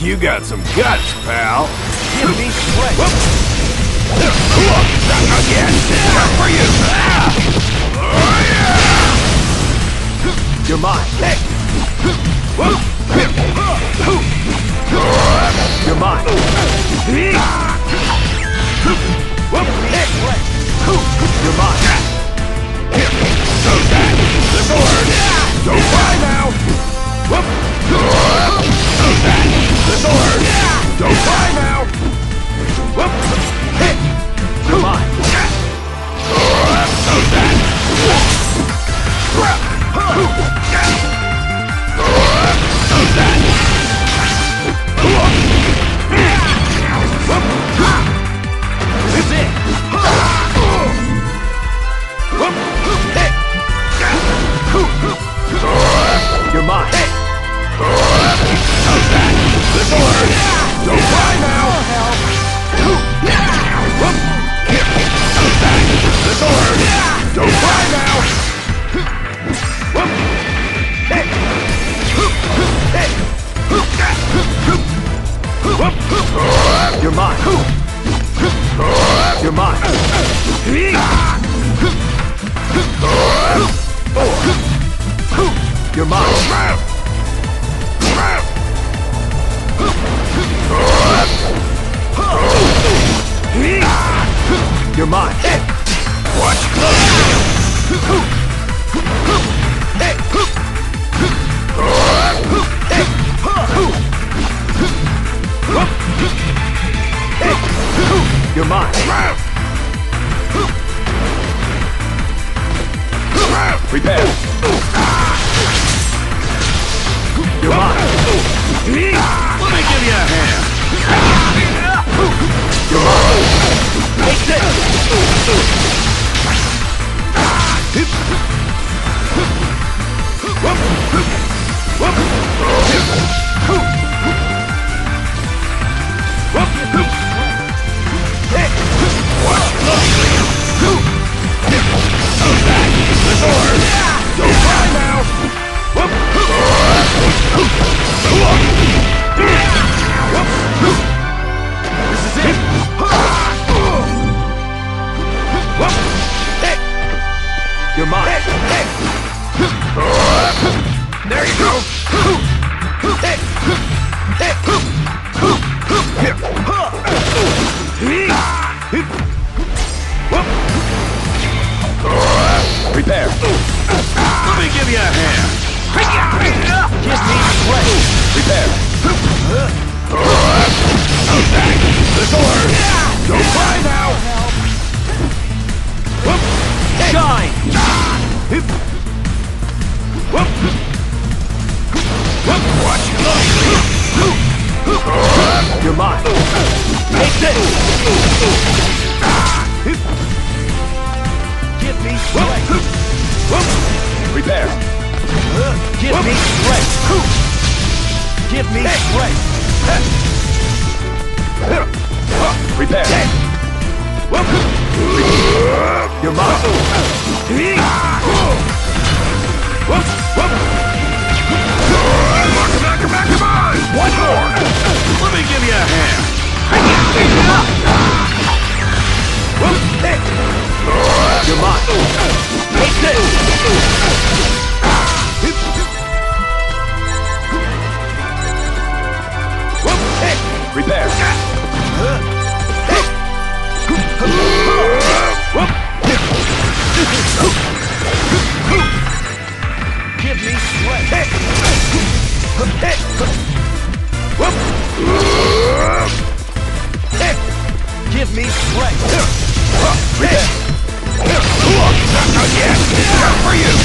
You got some guts, pal. Give me strength. Again! For you! You're mine. You're mine. You're mine. You're mine. You're mine. You're mine. You're mine. You're mine. Prepare! You're mine. The sword! Don't cry now! Shine. Watch You're mine. Take this! Give me strength. Prepare! Give me strength. Give me strength. Prepare! You're mine. Come on, come on! One more! Let me give you a hand! Prepare! Give me strength. Give me strength. Prepare! Again! For you!